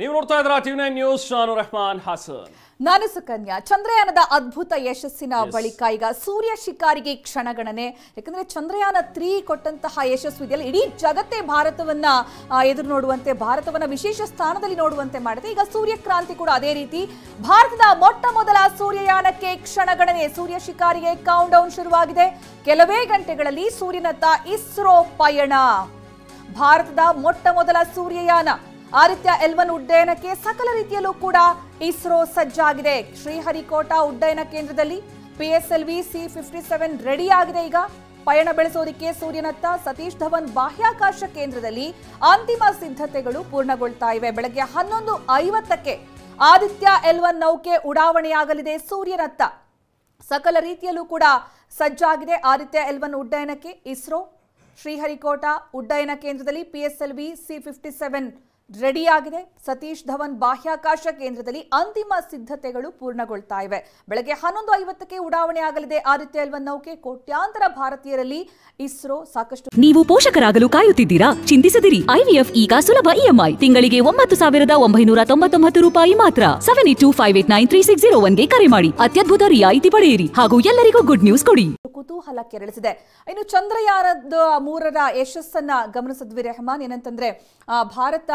ನೀವು ನೋಡ್ತಾ ಇದ್ರ ಟಿವಿ ನೈನ್ ನ್ಯೂಸ್ ನಾನು ರೆಹಮಾನ್ ಹಾಸನ್. ನಾನು ಸುಕನ್ಯಾ. ಚಂದ್ರಯಾನದ ಅದ್ಭುತ ಯಶಸ್ಸಿನ ಬಳಿಕ ಈಗ ಸೂರ್ಯ ಶಿಕಾರಿಗೆ ಕ್ಷಣಗಣನೆ. ಯಾಕಂದ್ರೆ ಚಂದ್ರಯಾನ ತ್ರೀ ಕೊಟ್ಟಂತಹ ಯಶಸ್ಸು ಇದೆಯಲ್ಲ ಇಡೀ ಜಗತ್ತೇ ಭಾರತವನ್ನ ಎದುರು ನೋಡುವಂತೆ ಭಾರತವನ್ನ ವಿಶೇಷ ಸ್ಥಾನದಲ್ಲಿ ನೋಡುವಂತೆ ಮಾಡಿದೆ. ಈಗ ಸೂರ್ಯ ಕ್ರಾಂತಿ ಕೂಡ ಅದೇ ರೀತಿ. ಭಾರತದ ಮೊಟ್ಟ ಮೊದಲ ಸೂರ್ಯಯಾನಕ್ಕೆ ಕ್ಷಣಗಣನೆ ಸೂರ್ಯ ಶಿಕಾರಿಗೆ ಕೌಂಟ್ ಡೌನ್ ಶುರುವಾಗಿದೆ. ಕೆಲವೇ ಗಂಟೆಗಳಲ್ಲಿ ಸೂರ್ಯನತ್ತ ಇಸ್ರೋ ಪಯಣ. ಭಾರತದ ಮೊಟ್ಟ ಮೊದಲ ಸೂರ್ಯಯಾನ. ಆದಿತ್ಯ ಎಲ್ವನ್ ಉಡ್ಡಯನಕ್ಕೆ ಸಕಲ ರೀತಿಯಲ್ಲೂ ಕೂಡ ಇಸ್ರೋ ಸಜ್ಜಾಗಿದೆ. ಶ್ರೀಹರಿಕೋಟಾ ಉಡ್ಡಯನ ಕೇಂದ್ರದಲ್ಲಿ PSLV C fifty seven ready ಆಗಿದೆ ಈಗ. ಪಯಣ ಬೆಳೆಸೋದಕ್ಕೆ ಸೂರ್ಯನತ್ತ ಸತೀಶ್ ಧವನ್ ಬಾಹ್ಯಾಕಾಶ ಕೇಂದ್ರದಲ್ಲಿ ಅಂತಿಮ ಸಿದ್ಧತೆಗಳು ಪೂರ್ಣಗೊಳ್ತಾ ಇವೆ. ಬೆಳಗ್ಗೆ ಹನ್ನೊಂದು ಐವತ್ತಕ್ಕೆ ಆದಿತ್ಯ ಎಲ್ವನ್ ನೌಕೆ ಉಡಾವಣೆಯಾಗಲಿದೆ ಸೂರ್ಯನತ್ತ. ಸಕಲ ರೀತಿಯಲ್ಲೂ ಕೂಡ ಸಜ್ಜಾಗಿದೆ ಆದಿತ್ಯ ಎಲ್ವನ್ ಉಡ್ಡಯನಕ್ಕೆ ಇಸ್ರೋ. ಶ್ರೀಹರಿಕೋಟಾ ಉಡ್ಡಯನ ಕೇಂದ್ರದಲ್ಲಿ ಪಿಎಸ್ಎಲ್ವಿ ಸಿ ಫಿಫ್ಟಿ ಸೆವೆನ್ ರೆಡಿಯಾಗಿದೆ. ಸತೀಶ್ ಧವನ್ ಬಾಹ್ಯಾಕಾಶ ಕೇಂದ್ರದಲ್ಲಿ ಅಂತಿಮ ಸಿದ್ಧತೆಗಳು ಪೂರ್ಣಗೊಳ್ತಾ ಇವೆ. ಬೆಳಗ್ಗೆ ಹನ್ನೊಂದು ಐವತ್ತಕ್ಕೆ ಉಡಾವಣೆ ಆಗಲಿದೆ. ಆದಿತ್ಯ ಎಲ್ವನ್ ನೌಕೆ ಕೋಟ್ಯಾಂತರ ಭಾರತೀಯರಲ್ಲಿ ಇಸ್ರೋ ಸಾಕಷ್ಟು ನೀವು ಪೋಷಕರಾಗಲು ಕಾಯುತ್ತಿದ್ದೀರಾ? ಚಿಂತಿಸದಿರಿ. ಐವಿಎಫ್ ಈಗ ಸುಲಭ ಇಎಂಐ ತಿಂಗಳಿಗೆ ಒಂಬತ್ತು ಸಾವಿರದ ಒಂಬೈನೂರ ತೊಂಬತ್ತೊಂಬತ್ತು ರೂಪಾಯಿ ಮಾತ್ರ. Seven eight two five eight nine three six zero ಒನ್ಗೆ ಕರೆ ಮಾಡಿ. ಅತ್ಯದ್ಭುತ ರಿಯಾಯಿತಿ ಪಡೆಯಿರಿ. ಹಾಗೂ ಎಲ್ಲರಿಗೂ ಗುಡ್ ನ್ಯೂಸ್ ಕೊಡಿ. ಕುತೂಹಲ ಕೆರಳಿಸಿದೆ. ಇನ್ನು ಚಂದ್ರಯಾನದ ಮೂರರ ಯಶಸ್ಸನ್ನ ಗಮನಿಸಿದ್ವಿ ರೆಹಮಾನ್. ಏನಂತಂದ್ರೆ ಭಾರತ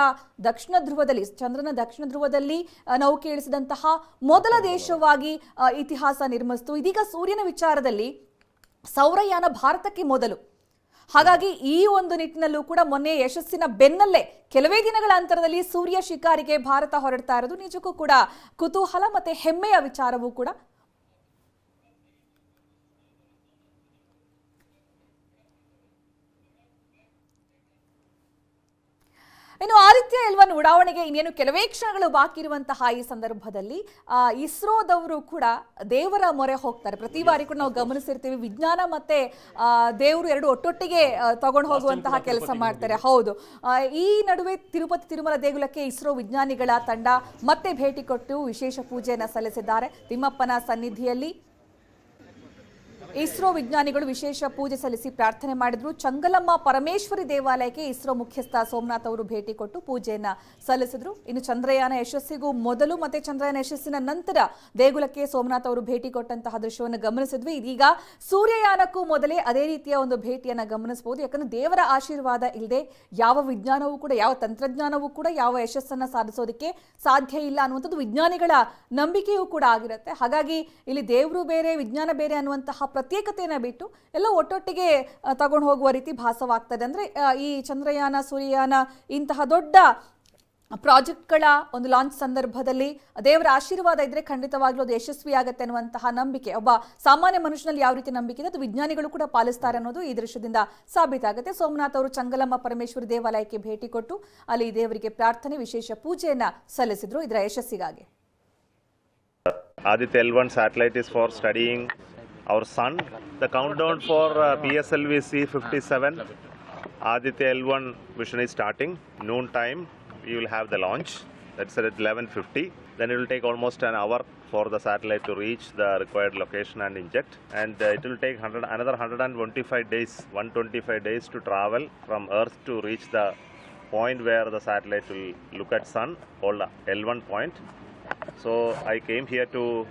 ದಕ್ಷಿಣ ಧ್ರುವದಲ್ಲಿ, ಚಂದ್ರನ ದಕ್ಷಿಣ ಧ್ರುವದಲ್ಲಿ ನಾವು ನೌಕೆ ಇಳಿಸಿದಂತಹ ಮೊದಲ ದೇಶವಾಗಿ ಇತಿಹಾಸ ನಿರ್ಮಿಸಿತು. ಇದೀಗ ಸೂರ್ಯನ ವಿಚಾರದಲ್ಲಿ ಸೌರಯಾನ ಭಾರತಕ್ಕೆ ಮೊದಲು. ಹಾಗಾಗಿ ಈ ಒಂದು ನಿಟ್ಟಿನಲ್ಲೂ ಕೂಡ ಮೊನ್ನೆ ಯಶಸ್ಸಿನ ಬೆನ್ನಲ್ಲೇ ಕೆಲವೇ ದಿನಗಳ ಅಂತರದಲ್ಲಿ ಸೂರ್ಯ ಶಿಕಾರಿಗೆ ಭಾರತ ಹೊರಡ್ತಾ ಇರೋದು ನಿಜಕ್ಕೂ ಕೂಡ ಕುತೂಹಲ ಮತ್ತೆ ಹೆಮ್ಮೆಯ ವಿಚಾರವೂ ಕೂಡ ಇನ್ನು ಆದಿತ್ಯ ಎಲ್ವನ್ ಉಡಾವಣೆಗೆ ಇನ್ನೇನು ಕೆಲವೇ ಕ್ಷಣಗಳು ಬಾಕಿ ಇರುವಂತಹ ಈ ಸಂದರ್ಭದಲ್ಲಿ ಇಸ್ರೋದವರು ಕೂಡ ದೇವರ ಮೊರೆ ಹೋಗ್ತಾರೆ. ಪ್ರತಿ ಬಾರಿ ಕೂಡ ನಾವು ಗಮನಿಸಿರ್ತೀವಿ ವಿಜ್ಞಾನ ಮತ್ತೆ ದೇವರು ಎರಡು ಒಟ್ಟೊಟ್ಟಿಗೆ ತಗೊಂಡು ಹೋಗುವಂತಹ ಕೆಲಸ ಮಾಡ್ತಾರೆ. ಹೌದು. ಈ ನಡುವೆ ತಿರುಪತಿ ತಿರುಮಲ ದೇಗುಲಕ್ಕೆ ಇಸ್ರೋ ವಿಜ್ಞಾನಿಗಳ ತಂಡ ಮತ್ತೆ ಭೇಟಿ ಕೊಟ್ಟು ವಿಶೇಷ ಪೂಜೆಯನ್ನು ಸಲ್ಲಿಸಿದ್ದಾರೆ. ತಿಮ್ಮಪ್ಪನ ಸನ್ನಿಧಿಯಲ್ಲಿ ಇಸ್ರೋ ವಿಜ್ಞಾನಿಗಳು ವಿಶೇಷ ಪೂಜೆ ಸಲ್ಲಿಸಿ ಪ್ರಾರ್ಥನೆ ಮಾಡಿದ್ರು. ಚಂಗಲಮ್ಮ ಪರಮೇಶ್ವರಿ ದೇವಾಲಯಕ್ಕೆ ಇಸ್ರೋ ಮುಖ್ಯಸ್ಥ ಸೋಮನಾಥ್ ಅವರು ಭೇಟಿ ಕೊಟ್ಟು ಪೂಜೆಯನ್ನ ಸಲ್ಲಿಸಿದ್ರು. ಇನ್ನು ಚಂದ್ರಯಾನ ಯಶಸ್ಸಿಗೂ ಮೊದಲು ಮತ್ತೆ ಚಂದ್ರಯಾನ ಯಶಸ್ಸಿನ ನಂತರ ದೇಗುಲಕ್ಕೆ ಸೋಮನಾಥ್ ಅವರು ಭೇಟಿ ಕೊಟ್ಟಂತಹ ದೃಶ್ಯವನ್ನು ಗಮನಿಸಿದ್ವಿ. ಇದೀಗ ಸೂರ್ಯಯಾನಕ್ಕೂ ಮೊದಲೇ ಅದೇ ರೀತಿಯ ಒಂದು ಭೇಟಿಯನ್ನ ಗಮನಿಸಬಹುದು. ಯಾಕಂದ್ರೆ ದೇವರ ಆಶೀರ್ವಾದ ಇಲ್ಲದೆ ಯಾವ ವಿಜ್ಞಾನವೂ ಕೂಡ, ಯಾವ ತಂತ್ರಜ್ಞಾನವೂ ಕೂಡ ಯಾವ ಯಶಸ್ಸನ್ನ ಸಾಧಿಸೋದಕ್ಕೆ ಸಾಧ್ಯ ಇಲ್ಲ ಅನ್ನುವಂಥದ್ದು ವಿಜ್ಞಾನಿಗಳ ನಂಬಿಕೆಯೂ ಕೂಡ ಆಗಿರುತ್ತೆ. ಹಾಗಾಗಿ ಇಲ್ಲಿ ದೇವರು ಬೇರೆ, ವಿಜ್ಞಾನ ಬೇರೆ ಅನ್ನುವಂತಹ ಪ್ರತ್ಯೇಕತೆಯನ್ನು ಬಿಟ್ಟು ಎಲ್ಲ ಒಟ್ಟೊಟ್ಟಿಗೆ ತಗೊಂಡು ಹೋಗುವ ರೀತಿ ಭಾಸವಾಗ್ತದೆ. ಅಂದ್ರೆ ಈ ಚಂದ್ರಯಾನ, ಸೂರ್ಯಯಾನ ಇಂತಹ ದೊಡ್ಡ ಪ್ರಾಜೆಕ್ಟ್ಗಳ ಒಂದು ಲಾಂಚ್ ಸಂದರ್ಭದಲ್ಲಿ ದೇವರ ಆಶೀರ್ವಾದ ಇದ್ರೆ ಖಂಡಿತವಾಗ್ಲೂ ಅದು ಯಶಸ್ವಿ ಆಗುತ್ತೆ ಅನ್ನುವಂತಹ ನಂಬಿಕೆ, ಒಬ್ಬ ಸಾಮಾನ್ಯ ಮನುಷ್ಯನಲ್ಲಿ ಯಾವ ರೀತಿ ನಂಬಿಕೆ ಇದೆ ಅದು ವಿಜ್ಞಾನಿಗಳು ಕೂಡ ಪಾಲಿಸ್ತಾರೆ ಅನ್ನೋದು ಈ ದೃಶ್ಯದಿಂದ ಸಾಬೀತಾಗುತ್ತೆ. ಸೋಮನಾಥ್ ಅವರು ಚಂಗಲಮ್ಮ ಪರಮೇಶ್ವರಿ ದೇವಾಲಯಕ್ಕೆ ಭೇಟಿ ಕೊಟ್ಟು ಅಲ್ಲಿ ದೇವರಿಗೆ ಪ್ರಾರ್ಥನೆ, ವಿಶೇಷ ಪೂಜೆಯನ್ನ ಸಲ್ಲಿಸಿದ್ರು ಇದರ ಯಶಸ್ಸಿಗಾಗಿ. Aditya L1 satellite is for studying our sun. The countdown for uh, PSLV C57 Aditya L1 mission is starting noon time. We will have the launch. That's at 11:50. Then it will take almost an hour for the satellite to reach the required location and inject. And uh, it will take 100, another 125 days, 125 days to travel from Earth to reach the point where the satellite will look at sun, called L1 point. So I came here to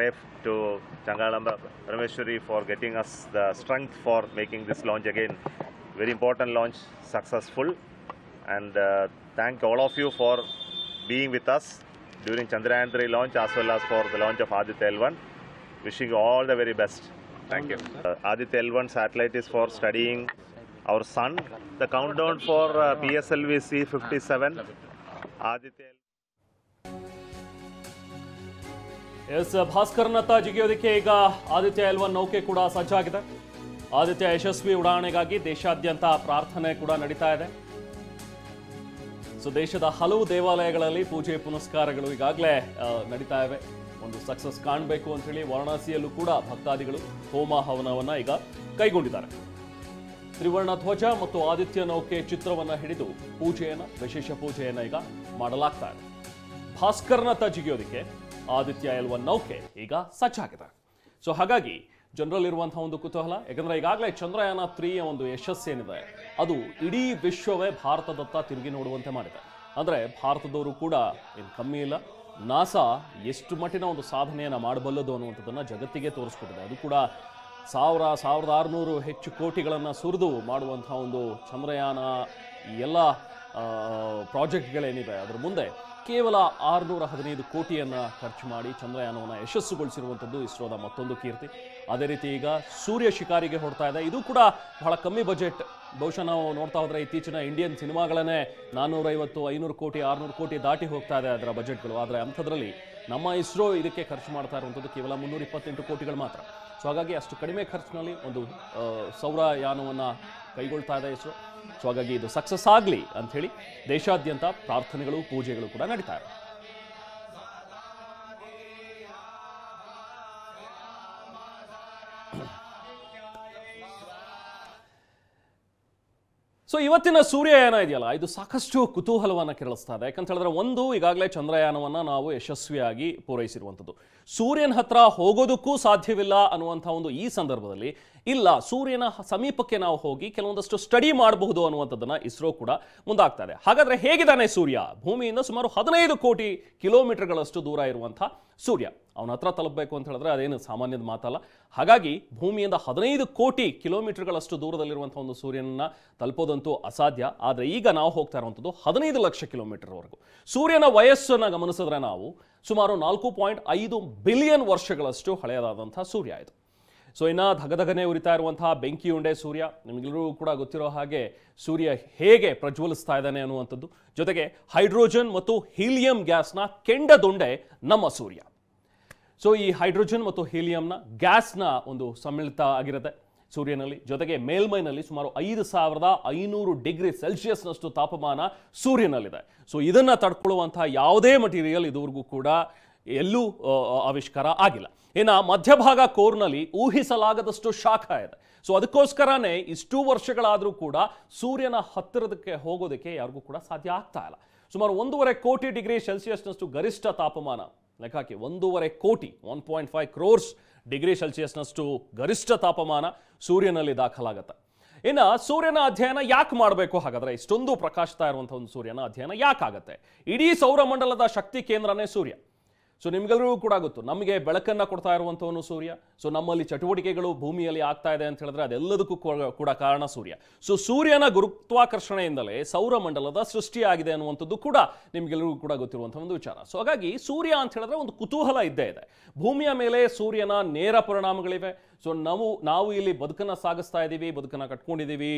f- to Changalamba Parameshwari for getting us the strength for making this launch again. Very important launch, successful. And uh, thank all of you for being with us during Chandrayaan 3 launch as well as for the launch of Aditya L1. Wishing you all the very best. Thank you. Uh, Aditya L1 satellite is for studying our sun. The countdown for uh, PSLV C57 Aditya. ಎಸ್ ಭಾಸ್ಕರ್ನತ್ತ ಜಿಗಿಯೋದಕ್ಕೆ ಈಗ ಆದಿತ್ಯ ಎಲ್ವ ನೌಕೆ ಕೂಡ ಸಜ್ಜಾಗಿದೆ. ಆದಿತ್ಯ ಯಶಸ್ವಿ ಉಡಾವಣೆಗಾಗಿ ದೇಶಾದ್ಯಂತ ಪ್ರಾರ್ಥನೆ ಕೂಡ ನಡೀತಾ ಇದೆ. ಸೊ, ದೇಶದ ಹಲವು ದೇವಾಲಯಗಳಲ್ಲಿ ಪೂಜೆ ಪುನಸ್ಕಾರಗಳು ಈಗಾಗಲೇ ನಡೀತಾ ಇವೆ. ಒಂದು ಸಕ್ಸಸ್ ಕಾಣಬೇಕು ಅಂತ ಹೇಳಿ ವಾರಣಾಸಿಯಲ್ಲೂ ಕೂಡ ಭಕ್ತಾದಿಗಳು ಹೋಮ ಹವನವನ್ನ ಈಗ ಕೈಗೊಂಡಿದ್ದಾರೆ. ತ್ರಿವರ್ಣ ಧ್ವಜ ಮತ್ತು ಆದಿತ್ಯ ನೌಕೆ ಚಿತ್ರವನ್ನ ಹಿಡಿದು ಪೂಜೆಯನ್ನ, ವಿಶೇಷ ಪೂಜೆಯನ್ನ ಈಗ ಮಾಡಲಾಗ್ತಾ ಇದೆ. ಭಾಸ್ಕರ್ನತ್ತ ಜಿಗಿಯೋದಕ್ಕೆ ಆದಿತ್ಯ ಎಲ್ವ ನೌಕೆ ಈಗ ಸಜ್ಜಾಗಿದೆ ಸೊ ಹಾಗಾಗಿ ಜನರಲ್ಲಿರುವಂತಹ ಒಂದು ಕುತೂಹಲ, ಯಾಕಂದ್ರೆ ಈಗಾಗಲೇ ಚಂದ್ರಯಾನ ತ್ರೀಯ ಒಂದು ಯಶಸ್ಸೇನಿದೆ ಅದು ಇಡೀ ವಿಶ್ವವೇ ಭಾರತದತ್ತ ತಿರುಗಿ ನೋಡುವಂತೆ ಮಾಡಿದೆ. ಅಂದರೆ ಭಾರತದವರು ಕೂಡ ಏನು ಕಮ್ಮಿ ಇಲ್ಲ, ನಾಸಾ ಎಷ್ಟು ಮಟ್ಟಿನ ಒಂದು ಸಾಧನೆಯನ್ನು ಮಾಡಬಲ್ಲದು ಅನ್ನುವಂಥದ್ದನ್ನು ಜಗತ್ತಿಗೆ ತೋರಿಸ್ಕೊಟ್ಟಿದೆ. ಅದು ಕೂಡ ಸಾವಿರ, ಸಾವಿರದ ಆರುನೂರು ಹೆಚ್ಚು ಕೋಟಿಗಳನ್ನು ಸುರಿದು ಮಾಡುವಂಥ ಒಂದು ಚಂದ್ರಯಾನ ಎಲ್ಲ ಪ್ರಾಜೆಕ್ಟ್ಗಳೇನಿವೆ, ಅದರ ಮುಂದೆ ಕೇವಲ ಆರುನೂರ ಹದಿನೈದು ಕೋಟಿಯನ್ನು ಖರ್ಚು ಮಾಡಿ ಚಂದ್ರಯಾನವನ್ನು ಯಶಸ್ಸುಗೊಳಿಸಿರುವಂಥದ್ದು ಇಸ್ರೋದ ಮತ್ತೊಂದು ಕೀರ್ತಿ. ಅದೇ ರೀತಿ ಈಗ ಸೂರ್ಯ ಶಿಕಾರಿಗೆ ಹೊಡ್ತಾ ಇದೆ. ಇದು ಕೂಡ ಬಹಳ ಕಮ್ಮಿ ಬಜೆಟ್. ಬಹುಶಃ ನಾವು ನೋಡ್ತಾ ಹೋದರೆ ಇತ್ತೀಚಿನ ಇಂಡಿಯನ್ ಸಿನಿಮಾಗಳನ್ನೇ ನಾನ್ನೂರೈವತ್ತು ಐನೂರು ಕೋಟಿ, ಆರುನೂರು ಕೋಟಿ ದಾಟಿ ಹೋಗ್ತಾ ಇದೆ ಅದರ ಬಜೆಟ್ಗಳು. ಆದರೆ ಅಂಥದ್ರಲ್ಲಿ ನಮ್ಮ ಇಸ್ರೋ ಇದಕ್ಕೆ ಖರ್ಚು ಮಾಡ್ತಾ ಇರುವಂಥದ್ದು ಕೇವಲ ಮುನ್ನೂರ ಇಪ್ಪತ್ತೆಂಟು ಕೋಟಿಗಳು ಮಾತ್ರ. ಸೊ ಹಾಗಾಗಿ ಅಷ್ಟು ಕಡಿಮೆ ಖರ್ಚಿನಲ್ಲಿ ಒಂದು ಸೌರ ಸೌರಯಾನವನ್ನು ಕೈಗೊಳ್ತಾ ಇದೆ ಇಸ್ರೋ ಸೊ ಹಾಗಾಗಿ ಇದು ಸಕ್ಸಸ್ ಆಗಲಿ ಅಂಥೇಳಿ ದೇಶಾದ್ಯಂತ ಪ್ರಾರ್ಥನೆಗಳು, ಪೂಜೆಗಳು ಕೂಡ ನಡೀತಾ ಇದೆ ಸೊ ಇವತ್ತಿನ ಸೂರ್ಯಯಾನ ಇದೆಯಲ್ಲ, ಇದು ಸಾಕಷ್ಟು ಕುತೂಹಲವನ್ನು ಕೆರಳಿಸ್ತಾ ಇದೆ. ಯಾಕಂತ ಹೇಳಿದ್ರೆ ಒಂದು, ಈಗಾಗಲೇ ಚಂದ್ರಯಾನವನ್ನು ನಾವು ಯಶಸ್ವಿಯಾಗಿ ಪೂರೈಸಿರುವಂಥದ್ದು. ಸೂರ್ಯನ ಹತ್ರ ಹೋಗೋದಕ್ಕೂ ಸಾಧ್ಯವಿಲ್ಲ ಅನ್ನುವಂಥ ಒಂದು ಈ ಸಂದರ್ಭದಲ್ಲಿ, ಇಲ್ಲ, ಸೂರ್ಯನ ಸಮೀಪಕ್ಕೆ ನಾವು ಹೋಗಿ ಕೆಲವೊಂದಷ್ಟು ಸ್ಟಡಿ ಮಾಡಬಹುದು ಅನ್ನುವಂಥದ್ದನ್ನು ಇಸ್ರೋ ಕೂಡ ಮುಂದಾಗ್ತಾ ಇದೆ. ಹಾಗಾದ್ರೆ ಹೇಗಿದ್ದಾನೆ ಸೂರ್ಯ? ಭೂಮಿಯಿಂದ ಸುಮಾರು ಹದಿನೈದು ಕೋಟಿ ಕಿಲೋಮೀಟರ್ಗಳಷ್ಟು ದೂರ ಇರುವಂಥ ಸೂರ್ಯ. ಅವನ ಹತ್ರ ತಲುಪಬೇಕು ಅಂತ ಹೇಳಿದ್ರೆ ಅದೇನು ಸಾಮಾನ್ಯದ ಮಾತಲ್ಲ. ಹಾಗಾಗಿ ಭೂಮಿಯಿಂದ ಹದಿನೈದು ಕೋಟಿ ಕಿಲೋಮೀಟರ್ಗಳಷ್ಟು ದೂರದಲ್ಲಿರುವಂಥ ಒಂದು ಸೂರ್ಯನನ್ನು ತಲುಪೋದಂತೂ ಅಸಾಧ್ಯ. ಆದರೆ ಈಗ ನಾವು ಹೋಗ್ತಾ ಇರುವಂಥದ್ದು ಹದಿನೈದು ಲಕ್ಷ ಕಿಲೋಮೀಟರ್ವರೆಗೂ. ಸೂರ್ಯನ ವಯಸ್ಸನ್ನು ಗಮನಿಸಿದ್ರೆ ನಾವು ಸುಮಾರು ನಾಲ್ಕು ಪಾಯಿಂಟ್ ಐದು ಬಿಲಿಯನ್ ವರ್ಷಗಳಷ್ಟು ಹಳೆಯದಾದಂಥ ಸೂರ್ಯ ಇದು. ಸೊ ಇನ್ನು ಧಗಧಗನೆ ಉರಿತಾ ಇರುವಂತಹ ಬೆಂಕಿ ಉಂಡೆ ಸೂರ್ಯ ನಿಮಗೆಲ್ಲರೂ ಕೂಡ ಗೊತ್ತಿರೋ ಹಾಗೆ ಸೂರ್ಯ ಹೇಗೆ ಪ್ರಜ್ವಲಿಸ್ತಾ ಇದ್ದಾನೆ ಅನ್ನುವಂಥದ್ದು. ಜೊತೆಗೆ ಹೈಡ್ರೋಜನ್ ಮತ್ತು ಹೀಲಿಯಂ ಗ್ಯಾಸ್ನ ಕೆಂಡದೊಂಡೆ ನಮ್ಮ ಸೂರ್ಯ. ಸೊ ಈ ಹೈಡ್ರೋಜನ್ ಮತ್ತು ಹೀಲಿಯಂನ ಗ್ಯಾಸ್ನ ಒಂದು ಸಮ್ಮಿಳಿತ ಆಗಿರುತ್ತೆ. ಸೂರ್ಯನಲ್ಲಿ ಜೊತೆಗೆ ಮೇಲ್ಮೈನಲ್ಲಿ ಸುಮಾರು ಐದು ಸಾವಿರದ ಐನೂರು ಡಿಗ್ರಿ ಸೆಲ್ಸಿಯಸ್ನಷ್ಟು ತಾಪಮಾನ ಸೂರ್ಯನಲ್ಲಿದೆ. ಸೊ ಇದನ್ನು ತಡ್ಕೊಳ್ಳುವಂತಹ ಯಾವುದೇ ಮಟೀರಿಯಲ್ ಇದುವರೆಗೂ ಕೂಡ ಎಲ್ಲೂ ಆವಿಷ್ಕಾರ ಆಗಿಲ್ಲ. ಇನ್ನು ಮಧ್ಯಭಾಗ ಕೋರ್ನಲ್ಲಿ ಊಹಿಸಲಾಗದಷ್ಟು ಶಾಖ ಇದೆ. ಸೊ ಅದಕ್ಕೋಸ್ಕರನೇ ಇಷ್ಟು ವರ್ಷಗಳಾದರೂ ಕೂಡ ಸೂರ್ಯನ ಹತ್ತಿರದಕ್ಕೆ ಹೋಗೋದಕ್ಕೆ ಯಾರಿಗೂ ಕೂಡ ಸಾಧ್ಯ ಆಗ್ತಾ ಇಲ್ಲ. ಸುಮಾರು ಒಂದೂವರೆ ಕೋಟಿ ಡಿಗ್ರಿ ಸೆಲ್ಸಿಯಸ್ನಷ್ಟು ಗರಿಷ್ಠ ತಾಪಮಾನ ಲೆಕ್ಕ ಹಾಕಿ ಒಂದೂವರೆ ಕೋಟಿ one point five crores degree ಸೆಲ್ಸಿಯಸ್ನಷ್ಟು ಗರಿಷ್ಠ ತಾಪಮಾನ ಸೂರ್ಯನಲ್ಲಿ ದಾಖಲಾಗತ್ತೆ. ಇನ್ನು ಸೂರ್ಯನ ಅಧ್ಯಯನ ಯಾಕೆ ಮಾಡಬೇಕು ಹಾಗಾದ್ರೆ? ಇಷ್ಟೊಂದು ಪ್ರಕಾಶಿತ ಇರುವಂಥ ಒಂದು ಸೂರ್ಯನ ಅಧ್ಯಯನ ಯಾಕಾಗತ್ತೆ? ಇಡೀ ಸೌರಮಂಡಲದ ಶಕ್ತಿ ಕೇಂದ್ರನೇ ಸೂರ್ಯ. ಸೊ ನಿಮ್ಗೆಲ್ಲರಿಗೂ ಕೂಡ ಗೊತ್ತು. ನಮಗೆ ಬೆಳಕನ್ನು ಕೊಡ್ತಾ ಇರುವಂಥವನು ಸೂರ್ಯ. ಸೊ ನಮ್ಮಲ್ಲಿ ಚಟುವಟಿಕೆಗಳು ಭೂಮಿಯಲ್ಲಿ ಆಗ್ತಾ ಇದೆ ಅಂತ ಹೇಳಿದ್ರೆ ಅದೆಲ್ಲದಕ್ಕೂ ಕೂಡ- ಕಾರಣ ಸೂರ್ಯ. ಸೊ ಸೂರ್ಯನ ಗುರುತ್ವಾಕರ್ಷಣೆಯಿಂದಲೇ ಸೌರಮಂಡಲದ ಸೃಷ್ಟಿಯಾಗಿದೆ ಅನ್ನುವಂಥದ್ದು ಕೂಡ ನಿಮ್ಗೆಲ್ಲರಿಗೂ ಕೂಡ ಗೊತ್ತಿರುವಂಥ ಒಂದು ವಿಚಾರ. ಸೊ ಹಾಗಾಗಿ ಸೂರ್ಯ ಅಂತ ಹೇಳಿದ್ರೆ ಒಂದು ಕುತೂಹಲ ಇದ್ದೇ ಇದೆ. ಭೂಮಿಯ ಮೇಲೆ ಸೂರ್ಯನ ನೇರ ಪರಿಣಾಮಗಳಿವೆ. ಸೊ ನಾವು ನಾವು ಇಲ್ಲಿ ಬದುಕನ್ನು ಸಾಗಿಸ್ತಾ ಇದ್ದೀವಿ ಬದುಕನ್ನು ಕಟ್ಕೊಂಡಿದ್ದೀವಿ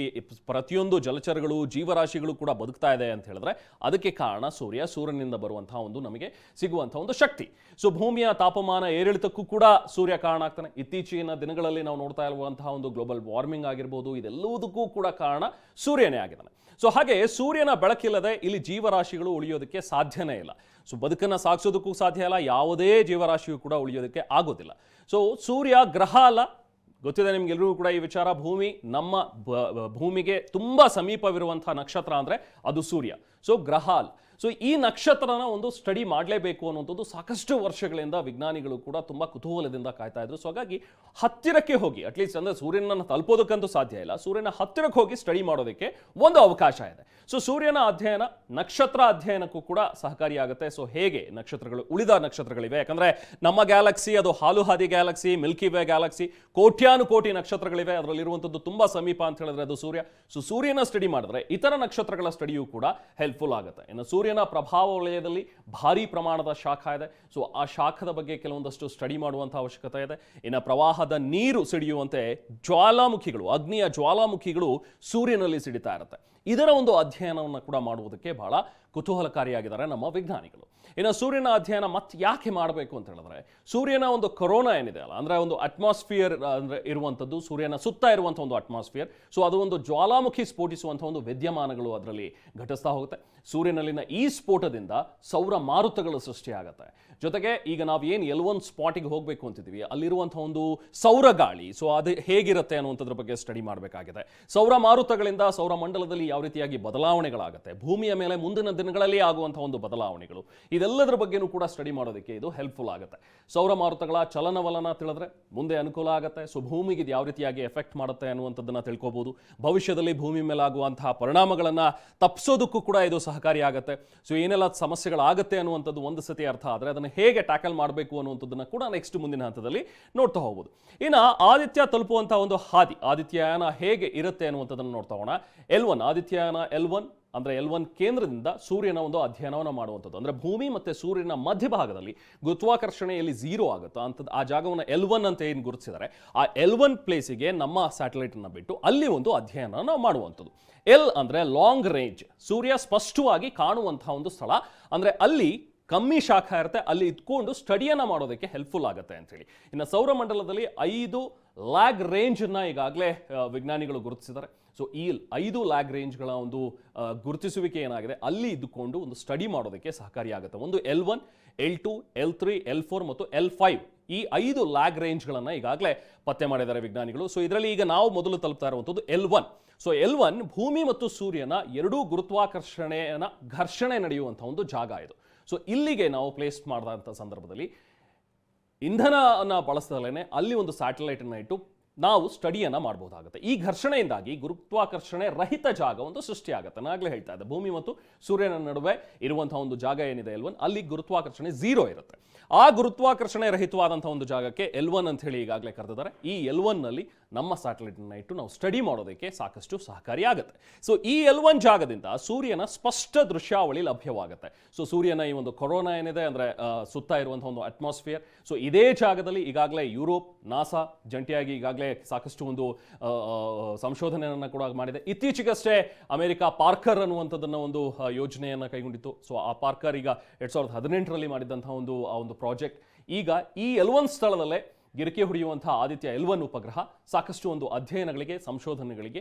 ಪ್ರತಿಯೊಂದು ಜಲಚರಗಳು, ಜೀವರಾಶಿಗಳು ಕೂಡ ಬದುಕ್ತಾ ಇದೆ ಅಂತ ಹೇಳಿದ್ರೆ ಅದಕ್ಕೆ ಕಾರಣ ಸೂರ್ಯ, ಸೂರ್ಯನಿಂದ ಬರುವಂತಹ ಒಂದು ನಮಗೆ ಸಿಗುವಂತಹ ಒಂದು ಶಕ್ತಿ. ಸೊ ಭೂಮಿಯ ತಾಪಮಾನ ಏರಿಳಿತಕ್ಕೂ ಕೂಡ ಸೂರ್ಯ ಕಾರಣ ಆಗ್ತಾನೆ. ಇತ್ತೀಚಿನ ದಿನಗಳಲ್ಲಿ ನಾವು ನೋಡ್ತಾ ಇರುವಂತಹ ಒಂದು ಗ್ಲೋಬಲ್ ವಾರ್ಮಿಂಗ್ ಆಗಿರ್ಬೋದು, ಇದೆಲ್ಲದಕ್ಕೂ ಕೂಡ ಕಾರಣ ಸೂರ್ಯನೇ ಆಗಿದ್ದಾನೆ. ಸೊ ಹಾಗೆ ಸೂರ್ಯನ ಬೆಳಕಿಲ್ಲದೆ ಇಲ್ಲಿ ಜೀವರಾಶಿಗಳು ಉಳಿಯೋದಕ್ಕೆ ಸಾಧ್ಯನೇ ಇಲ್ಲ. ಸೊ ಬದುಕನ್ನು ಸಾಗಿಸೋದಕ್ಕೂ ಸಾಧ್ಯ ಇಲ್ಲ, ಯಾವುದೇ ಜೀವರಾಶಿಯು ಕೂಡ ಉಳಿಯೋದಕ್ಕೆ ಆಗೋದಿಲ್ಲ. ಸೊ ಸೂರ್ಯ ಗ್ರಹ ಅಲ್ಲ ಗೊತ್ತಿದೆ ನಿಮ್ಗೆಲ್ಲರಿಗೂ ಕೂಡ ಈ ವಿಚಾರ. ಭೂಮಿ, ನಮ್ಮ ಬ- ಬ- ಭೂಮಿಗೆ ತುಂಬ ಸಮೀಪವಿರುವಂತಹ ನಕ್ಷತ್ರ ಅಂದರೆ ಅದು ಸೂರ್ಯ. ಸೊ ಗ್ರಹ ಅಲ್ಲ ಸೊ ಈ ನಕ್ಷತ್ರನ ಒಂದು ಸ್ಟಡಿ ಮಾಡಲೇಬೇಕು ಅನ್ನುವಂಥದ್ದು ಸಾಕಷ್ಟು ವರ್ಷಗಳಿಂದ ವಿಜ್ಞಾನಿಗಳು ಕೂಡ ತುಂಬ ಕುತೂಹಲದಿಂದ ಕಾಯ್ತಾ ಇದ್ರು. ಸೊ ಹಾಗಾಗಿ ಹತ್ತಿರಕ್ಕೆ ಹೋಗಿ ಅಟ್ಲೀಸ್ಟ್ ಅಂದರೆ ಸೂರ್ಯನನ್ನು ತಲುಪೋದಕ್ಕಂತೂ ಸಾಧ್ಯ ಇಲ್ಲ. ಸೂರ್ಯನ ಹತ್ತಿರಕ್ಕೆ ಹೋಗಿ ಸ್ಟಡಿ ಮಾಡೋದಕ್ಕೆ ಒಂದು ಅವಕಾಶ ಇದೆ. ಸೊ ಸೂರ್ಯನ ಅಧ್ಯಯನ ನಕ್ಷತ್ರ ಅಧ್ಯಯನಕ್ಕೂ ಕೂಡ ಸಹಕಾರಿಯಾಗುತ್ತೆ ಸೊ ಹೇಗೆ ನಕ್ಷತ್ರಗಳು ಉಳಿದ ನಕ್ಷತ್ರಗಳಿವೆ? ಯಾಕಂದ್ರೆ ನಮ್ಮ ಗ್ಯಾಲಕ್ಸಿ ಅದು ಹಾಲು ಹಾದಿ ಗ್ಯಾಲಕ್ಸಿ ಮಿಲ್ಕಿ ವೇ ಗ್ಯಾಲಕ್ಸಿ ಕೋಟ್ಯಾನು ಕೋಟಿ ನಕ್ಷತ್ರಗಳಿವೆ. ಅದರಲ್ಲಿರುವಂಥದ್ದು ತುಂಬಾ ಸಮೀಪ ಅಂತ ಹೇಳಿದ್ರೆ ಅದು ಸೂರ್ಯ. ಸೊ ಸೂರ್ಯನ ಸ್ಟಡಿ ಮಾಡಿದ್ರೆ ಇತರ ನಕ್ಷತ್ರಗಳ ಸ್ಟಡಿಯೂ ಕೂಡ ಹೆಲ್ಪ್ಫುಲ್ ಆಗುತ್ತೆ. ಇನ್ನು ಸೂರ್ಯನ ಪ್ರಭಾವ ವಲಯದಲ್ಲಿ ಭಾರಿ ಪ್ರಮಾಣದ ಶಾಖ ಇದೆ. ಸೊ ಆ ಶಾಖದ ಬಗ್ಗೆ ಕೆಲವೊಂದಷ್ಟು ಸ್ಟಡಿ ಮಾಡುವಂಥ ಅವಶ್ಯಕತೆ ಇದೆ. ಇನ್ನು ಪ್ರವಾಹದ ನೀರು ಸಿಡಿಯುವಂತೆ ಜ್ವಾಲಾಮುಖಿಗಳು, ಅಗ್ನಿಯ ಜ್ವಾಲಾಮುಖಿಗಳು ಸೂರ್ಯನಲ್ಲಿ ಸಿಡಿತಾ ಇರುತ್ತೆ. ಇದರ ಒಂದು ಅಧ್ಯಯನವನ್ನು ಕೂಡ ಮಾಡುವುದಕ್ಕೆ ಬಹಳ ಕುತೂಹಲಕಾರಿಯಾಗಿದ್ದಾರೆ ನಮ್ಮ ವಿಜ್ಞಾನಿಗಳು. ಇನ್ನು ಸೂರ್ಯನ ಅಧ್ಯಯನ ಮತ್ತೆ ಯಾಕೆ ಮಾಡಬೇಕು ಅಂತ ಹೇಳಿದ್ರೆ, ಸೂರ್ಯನ ಒಂದು ಕೊರೋನಾ ಏನಿದೆ ಅಲ್ಲ, ಅಂದರೆ ಒಂದು ಅಟ್ಮಾಸ್ಫಿಯರ್ ಅಂದರೆ ಇರುವಂಥದ್ದು, ಸೂರ್ಯನ ಸುತ್ತ ಇರುವಂಥ ಒಂದು ಅಟ್ಮಾಸ್ಫಿಯರ್ ಸೊ ಅದು ಒಂದು ಜ್ವಾಲಾಮುಖಿ ಸ್ಫೋಟಿಸುವಂಥ ಒಂದು ವಿದ್ಯಮಾನಗಳು ಅದರಲ್ಲಿ ಘಟಿಸ್ತಾ ಹೋಗುತ್ತೆ. ಸೂರ್ಯನಲ್ಲಿನ ಈ ಸ್ಫೋಟದಿಂದ ಸೌರ ಮಾರುತಗಳು ಸೃಷ್ಟಿಯಾಗುತ್ತೆ. ಜೊತೆಗೆ ಈಗ ನಾವು ಏನು ಎಲ್ ಒನ್ ಸ್ಪಾಟಿಗೆ ಹೋಗಬೇಕು ಅಂತಿದ್ದೀವಿ, ಅಲ್ಲಿರುವಂಥ ಒಂದು ಸೌರ ಗಾಳಿ ಸೊ ಅದು ಹೇಗಿರುತ್ತೆ ಅನ್ನುವಂಥದ್ರ ಬಗ್ಗೆ ಸ್ಟಡಿ ಮಾಡಬೇಕಾಗಿದೆ. ಸೌರ ಮಾರುತಗಳಿಂದ ಸೌರ ಮಂಡಲದಲ್ಲಿ ಯಾವ ರೀತಿಯಾಗಿ ಬದಲಾವಣೆಗಳಾಗುತ್ತೆ, ಭೂಮಿಯ ಮೇಲೆ ಮುಂದಿನ ದಿನಗಳಲ್ಲಿ ಆಗುವಂಥ ಒಂದು ಬದಲಾವಣೆಗಳು ಇದೆಲ್ಲದರ ಬಗ್ಗೆನೂ ಕೂಡ ಸ್ಟಡಿ ಮಾಡೋದಕ್ಕೆ ಇದು ಹೆಲ್ಪ್ಫುಲ್ ಆಗುತ್ತೆ. ಸೌರ ಮಾರುತಗಳ ಚಲನವಲನ ತಿಳಿದ್ರೆ ಮುಂದೆ ಅನುಕೂಲ ಆಗುತ್ತೆ. ಸೊ ಭೂಮಿಗೆ ಇದು ಯಾವ ರೀತಿಯಾಗಿ ಎಫೆಕ್ಟ್ ಮಾಡುತ್ತೆ ಅನ್ನುವಂಥದ್ದನ್ನು ತಿಳ್ಕೋಬೋದು. ಭವಿಷ್ಯದಲ್ಲಿ ಭೂಮಿ ಮೇಲಾಗುವಂತಹ ಪರಿಣಾಮಗಳನ್ನು ತಪ್ಪಿಸೋದಕ್ಕೂ ಕೂಡ ಇದು ಸಹಕಾರಿಯಾಗುತ್ತೆ ಸೊ ಏನೆಲ್ಲ ಸಮಸ್ಯೆಗಳಾಗುತ್ತೆ ಅನ್ನುವಂಥದ್ದು ಒಂದು ಸತಿ ಅರ್ಥ ಆದರೆ ಅದನ್ನು ಹೇಗೆ ಟ್ಯಾಕಲ್ ಮಾಡಬೇಕು ಅನ್ನುವಂಥದ್ದನ್ನು ಕೂಡ ನೆಕ್ಸ್ಟ್ ಮುಂದಿನ ಹಂತದಲ್ಲಿ ನೋಡ್ತಾ ಹೋಗ್ಬೋದು. ಇನ್ನು ಆದಿತ್ಯ ತಲುಪುವಂಥ ಒಂದು ಹಾದಿ, ಆದಿತ್ಯಯಾನ ಹೇಗೆ ಇರುತ್ತೆ ಅನ್ನುವಂಥದ್ದನ್ನು ನೋಡ್ತಾ ಹೋಗೋಣ. ಎಲ್ ಒನ್ ಆದಿತ್ಯಯಾನ ಎಲ್ ಒನ್ ಅಂದರೆ ಎಲ್ ಒನ್ ಕೇಂದ್ರದಿಂದ ಸೂರ್ಯನ ಒಂದು ಅಧ್ಯಯನವನ್ನು ಮಾಡುವಂಥದ್ದು. ಅಂದರೆ ಭೂಮಿ ಮತ್ತು ಸೂರ್ಯನ ಮಧ್ಯಭಾಗದಲ್ಲಿ ಗುರುತ್ವಾಕರ್ಷಣೆಯಲ್ಲಿ ಝೀರೋ ಆಗುತ್ತೋ? ಅಂಥದ್ದು ಆ ಜಾಗವನ್ನು ಎಲ್ ಒನ್ ಅಂತ ಏನು ಗುರುತಿಸಿದರೆ? ಆ ಎಲ್ ಒನ್ ಪ್ಲೇಸಿಗೆ ನಮ್ಮ ಸ್ಯಾಟಲೈಟನ್ನು ಬಿಟ್ಟು ಅಲ್ಲಿ ಒಂದು ಅಧ್ಯಯನವನ್ನು ನಾವು ಮಾಡುವಂಥದ್ದು. ಎಲ್ ಅಂದರೆ ಲಾಂಗ್ ರೇಂಜ್ ಸೂರ್ಯ ಸ್ಪಷ್ಟವಾಗಿ ಕಾಣುವಂತಹ ಒಂದು ಸ್ಥಳ. ಅಂದರೆ ಅಲ್ಲಿ ಕಮ್ಮಿ ಶಾಖ ಇರುತ್ತೆ, ಅಲ್ಲಿ ಇದ್ಕೊಂಡು ಸ್ಟಡಿಯನ್ನು ಮಾಡೋದಕ್ಕೆ ಹೆಲ್ಪ್ಫುಲ್ ಆಗುತ್ತೆ ಅಂತೇಳಿ. ಇನ್ನು ಸೌರಮಂಡಲದಲ್ಲಿ ಐದು ಲ್ಯಾಗ್ ರೇಂಜನ್ನು ಈಗಾಗಲೇ ವಿಜ್ಞಾನಿಗಳು ಗುರುತಿಸಿದ್ದಾರೆ. ಸೊ ಈ ಐದು ಲ್ಯಾಗ್ ರೇಂಜ್ಗಳ ಒಂದು ಗುರುತಿಸುವಿಕೆ ಏನಾಗಿದೆ, ಅಲ್ಲಿ ಇದ್ದುಕೊಂಡು ಒಂದು ಸ್ಟಡಿ ಮಾಡೋದಕ್ಕೆ ಸಹಕಾರಿಯಾಗುತ್ತೆ. ಒಂದು L one L two L three L four ಮತ್ತು ಎಲ್ ಫೈವ್ ಈ ಐದು ಲ್ಯಾಗ್ ರೇಂಜ್ಗಳನ್ನು ಈಗಾಗಲೇ ಪತ್ತೆ ಮಾಡಿದ್ದಾರೆ ವಿಜ್ಞಾನಿಗಳು. ಸೊ ಇದರಲ್ಲಿ ಈಗ ನಾವು ಮೊದಲು ತಲುಪ್ತಾ ಇರುವಂಥದ್ದು L one so L one ಭೂಮಿ ಮತ್ತು ಸೂರ್ಯನ ಎರಡೂ ಗುರುತ್ವಾಕರ್ಷಣೆಯನ್ನ ಘರ್ಷಣೆ ನಡೆಯುವಂಥ ಒಂದು ಜಾಗ ಇದು. ಸೊ ಇಲ್ಲಿಗೆ ನಾವು ಪ್ಲೇಸ್ ಮಾಡಿದಂಥ ಸಂದರ್ಭದಲ್ಲಿ ಇಂಧನವನ್ನು ಬಳಸದಲ್ಲೇ ಅಲ್ಲಿ ಒಂದು ಸ್ಯಾಟಲೈಟನ್ನು ಇಟ್ಟು ನಾವು ಸ್ಟಡಿಯನ್ನು ಮಾಡಬಹುದಾಗುತ್ತೆ. ಈ ಘರ್ಷಣೆಯಿಂದಾಗಿ ಗುರುತ್ವಾಕರ್ಷಣೆ ರಹಿತ ಜಾಗ ಒಂದು ಸೃಷ್ಟಿಯಾಗುತ್ತೆ. ನಾನು ಆಗಲೇ ಹೇಳ್ತಾ ಇದ್ದೆ. ಭೂಮಿ ಮತ್ತು ಸೂರ್ಯನ ನಡುವೆ ಇರುವಂತಹ ಒಂದು ಜಾಗ ಏನಿದೆ ಎಲ್ ಒನ್ ಅಲ್ಲಿ ಗುರುತ್ವಾಕರ್ಷಣೆ ಝೀರೋ ಇರುತ್ತೆ. ಆ ಗುರುತ್ವಾಕರ್ಷಣೆ ರಹಿತವಾದಂತಹ ಒಂದು ಜಾಗಕ್ಕೆ ಎಲ್ ಒನ್ ಅಂತ ಹೇಳಿ ಈಗಾಗಲೇ ಕರೆದಿದ್ದಾರೆ. ಈ ಎಲ್ನಲ್ಲಿ ನಮ್ಮ ಸ್ಯಾಟಲೈಟ್ನ ಇಟ್ಟು ನಾವು ಸ್ಟಡಿ ಮಾಡೋದಕ್ಕೆ ಸಾಕಷ್ಟು ಸಹಕಾರಿಯಾಗುತ್ತೆ. ಸೊ ಈ ಎಲ್ ಒನ್ ಜಾಗದಿಂದ ಸೂರ್ಯನ ಸ್ಪಷ್ಟ ದೃಶ್ಯಾವಳಿ ಲಭ್ಯವಾಗುತ್ತೆ. ಸೊ ಸೂರ್ಯನ ಈ ಒಂದು ಕೊರೋನಾ ಏನಿದೆ ಅಂದರೆ ಸುತ್ತ ಇರುವಂಥ ಒಂದು ಅಟ್ಮಾಸ್ಫಿಯರ್ ಸೊ ಇದೇ ಜಾಗದಲ್ಲಿ ಈಗಾಗಲೇ ಯುರೋಪ್, ನಾಸಾ ಜಂಟಿಯಾಗಿ ಈಗಾಗಲೇ ಸಾಕಷ್ಟು ಒಂದು ಸಂಶೋಧನೆಯನ್ನು ಕೂಡ ಮಾಡಿದೆ. ಇತ್ತೀಚೆಗಷ್ಟೇ ಅಮೆರಿಕ ಪಾರ್ಕರ್ ಅನ್ನುವಂಥದ್ದನ್ನು ಒಂದು ಯೋಜನೆಯನ್ನು ಕೈಗೊಂಡಿತ್ತು. ಸೊ ಆ ಪಾರ್ಕರ್ ಈಗ ಎರಡು ಸಾವಿರದ ಹದಿನೆಂಟರಲ್ಲಿ ಮಾಡಿದಂಥ ಒಂದು, ಆ ಒಂದು ಪ್ರಾಜೆಕ್ಟ್. ಈಗ ಈ ಎಲ್ವನ್ ಸ್ಥಳದಲ್ಲೇ ಗಿರಿಕೆ ಹೊಡೆಯುವಂತಹ ಆದಿತ್ಯ ಎಲ್ವನ್ ಉಪಗ್ರಹ ಸಾಕಷ್ಟು ಒಂದು ಅಧ್ಯಯನಗಳಿಗೆ, ಸಂಶೋಧನೆಗಳಿಗೆ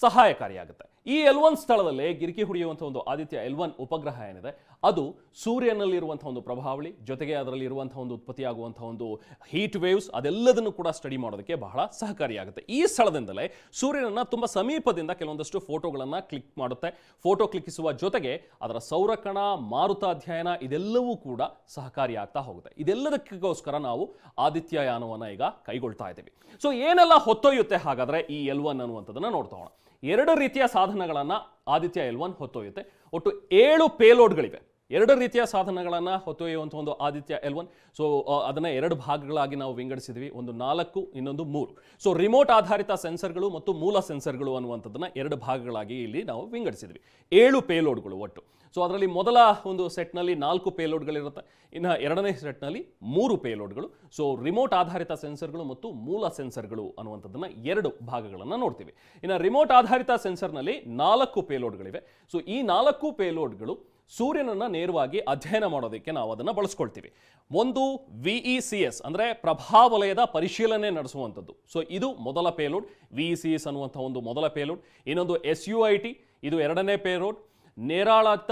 ಸಹಾಯಕಾರಿಯಾಗುತ್ತೆ. ಈ ಎಲ್ವನ್ ಸ್ಥಳದಲ್ಲೇ ಗಿರಿಕೆ ಹೊಡೆಯುವಂಥ ಒಂದು ಆದಿತ್ಯ ಎಲ್ವನ್ ಉಪಗ್ರಹ ಏನಿದೆ ಅದು ಸೂರ್ಯನಲ್ಲಿರುವಂಥ ಒಂದು ಪ್ರಭಾವಳಿ, ಜೊತೆಗೆ ಅದರಲ್ಲಿ ಇರುವಂಥ ಒಂದು ಉತ್ಪತ್ತಿಯಾಗುವಂಥ ಒಂದು ಹೀಟ್ ವೇವ್ಸ್ ಅದೆಲ್ಲದನ್ನು ಕೂಡ ಸ್ಟಡಿ ಮಾಡೋದಕ್ಕೆ ಬಹಳ ಸಹಕಾರಿಯಾಗುತ್ತೆ. ಈ ಸ್ಥಳದಿಂದಲೇ ಸೂರ್ಯನನ್ನು ತುಂಬ ಸಮೀಪದಿಂದ ಕೆಲವೊಂದಷ್ಟು ಫೋಟೋಗಳನ್ನು ಕ್ಲಿಕ್ ಮಾಡುತ್ತೆ. ಫೋಟೋ ಕ್ಲಿಕ್ಕಿಸುವ ಜೊತೆಗೆ ಅದರ ಸೌರಕಣ ಮಾರುತ ಅಧ್ಯಯನ ಇದೆಲ್ಲವೂ ಕೂಡ ಸಹಕಾರಿಯಾಗ್ತಾ ಹೋಗುತ್ತೆ. ಇದೆಲ್ಲದಕ್ಕೋಸ್ಕರ ನಾವು ಆದಿತ್ಯಯಾನವನ್ನು ಈಗ ಕೈಗೊಳ್ತಾ ಇದ್ದೀವಿ. ಸೊ ಏನೆಲ್ಲ ಹೊತ್ತೊಯ್ಯುತ್ತೆ ಹಾಗಾದರೆ ಈ ಎಲ್ ಒನ್ ಅನ್ನುವಂಥದ್ದನ್ನು ನೋಡ್ತಾ ಹೋಗೋಣ. ಎರಡು ರೀತಿಯ ಸಾಧನಗಳನ್ನು ಆದಿತ್ಯ ಎಲ್ ಒನ್ ಹೊತ್ತೊಯ್ಯುತ್ತೆ. ಒಟ್ಟು ಏಳು ಪೇಲೋಡ್ಗಳಿವೆ ಎರಡು ರೀತಿಯ ಸಾಧನಗಳನ್ನು ಹೊತ್ತೊಯ್ಯುವಂಥ ಒಂದು ಆದಿತ್ಯ ಎಲ್ ಒನ್ ಸೊ ಅದನ್ನು ಎರಡು ಭಾಗಗಳಾಗಿ ನಾವು ವಿಂಗಡಿಸಿದ್ವಿ. ಒಂದು ನಾಲ್ಕು, ಇನ್ನೊಂದು ಮೂರು. ಸೊ ರಿಮೋಟ್ ಆಧಾರಿತ ಸೆನ್ಸರ್ಗಳು ಮತ್ತು ಮೂಲ ಸೆನ್ಸರ್ಗಳು ಅನ್ನುವಂಥದ್ದನ್ನು ಎರಡು ಭಾಗಗಳಾಗಿ ಇಲ್ಲಿ ನಾವು ವಿಂಗಡಿಸಿದ್ವಿ. ಏಳು ಪೇಲೋಡ್ಗಳು ಒಟ್ಟು. ಸೊ ಅದರಲ್ಲಿ ಮೊದಲ ಒಂದು ಸೆಟ್ನಲ್ಲಿ ನಾಲ್ಕು ಪೇಲೋಡ್ಗಳಿರುತ್ತೆ ಇನ್ನು ಎರಡನೇ ಸೆಟ್ನಲ್ಲಿ ಮೂರು ಪೇಲೋಡ್ಗಳು ಸೊ ರಿಮೋಟ್ ಆಧಾರಿತ ಸೆನ್ಸರ್ಗಳು ಮತ್ತು ಮೂಲ ಸೆನ್ಸರ್ಗಳು ಅನ್ನುವಂಥದ್ದನ್ನು ಎರಡು ಭಾಗಗಳನ್ನು ನೋಡ್ತೀವಿ. ಇನ್ನು ರಿಮೋಟ್ ಆಧಾರಿತ ಸೆನ್ಸರ್ನಲ್ಲಿ ನಾಲ್ಕು ಪೇಲೋಡ್ಗಳಿವೆ ಸೊ ಈ ನಾಲ್ಕು ಪೇಲೋಡ್ಗಳು ಸೂರ್ಯನನ್ನ ನೇರವಾಗಿ ಅಧ್ಯಯನ ಮಾಡೋದಕ್ಕೆ ನಾವು ಅದನ್ನು ಬಳಸ್ಕೊಳ್ತೀವಿ. ಒಂದು ವಿಇ ಸಿ ಎಸ್ ಅಂದರೆ ಪ್ರಭಾವಲಯದ ಪರಿಶೀಲನೆ ನಡೆಸುವಂಥದ್ದು. ಸೊ ಇದು ಮೊದಲ ಪೇಲೋಡ್ ವಿಇ ಸಿ ಎಸ್ ಅನ್ನುವಂಥ ಒಂದು ಮೊದಲ ಪೇಲೋಡ್ ಇನ್ನೊಂದು ಎಸ್ ಯು ಐ ಟಿ ಇದು ಎರಡನೇ ಪೇಲೋಡ್ ನೇರಾಳಾತ